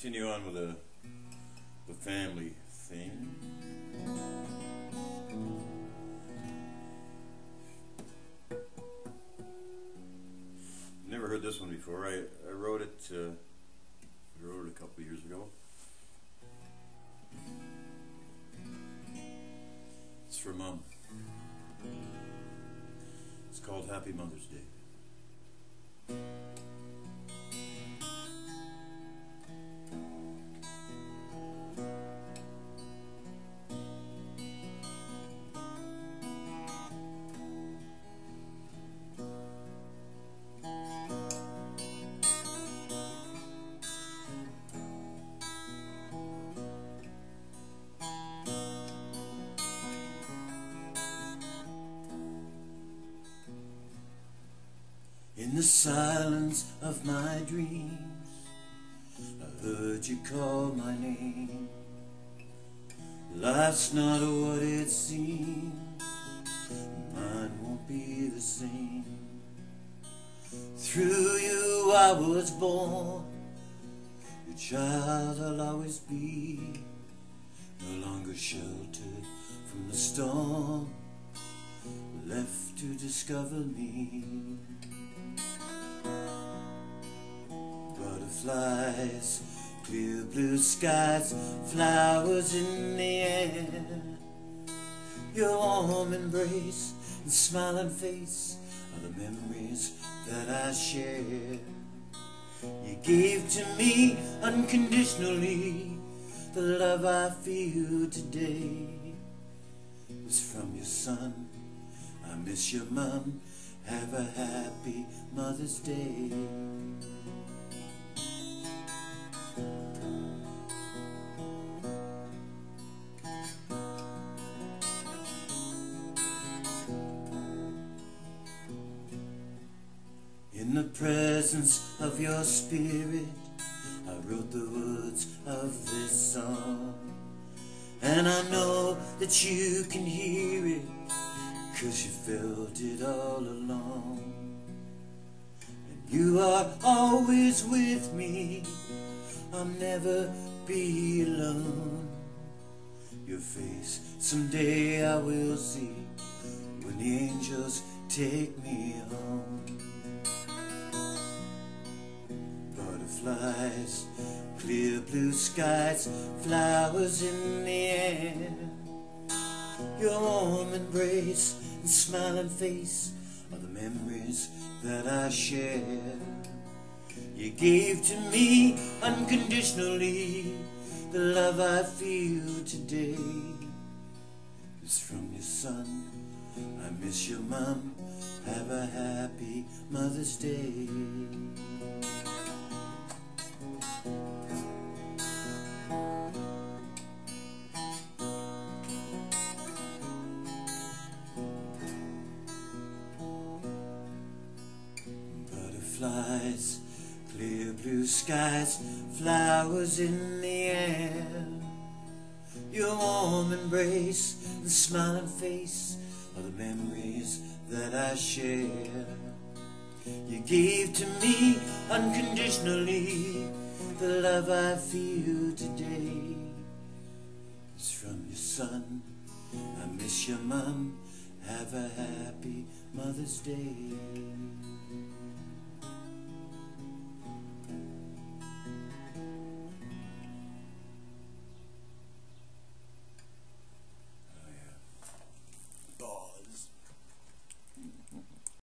continue on with the the family theme. Never heard this one before. I, I wrote it uh, I wrote it a couple years ago. It's for mom. It's called Happy Mother's Day. In the silence of my dreams, I heard you call my name. Life's not what it seems, mine won't be the same. Through you I was born, your child I'll always be. No longer sheltered from the storm, left to discover me. Butterflies, clear blue skies, flowers in the air. Your warm embrace and smiling face are the memories that I share. You gave to me unconditionally the love I feel today. Is from your son. I miss your mom. Have a happy Mother's Day. In the presence of your spirit, I wrote the words of this song. And I know that you can hear it, cause you felt it all along. And you are always with me, I'll never be alone. Your face someday I will see when the angels take me home. Butterflies, clear blue skies, flowers in the air. Your warm embrace and smiling face are the memories that I share. You gave to me unconditionally the love I feel today. Is from your son. I miss your mom. Have a happy Mother's Day. Clear blue skies, flowers in the air. Your warm embrace and smiling face are the memories that I share. You gave to me unconditionally the love I feel today. It's from your son. I miss your mom. Have a happy Mother's Day.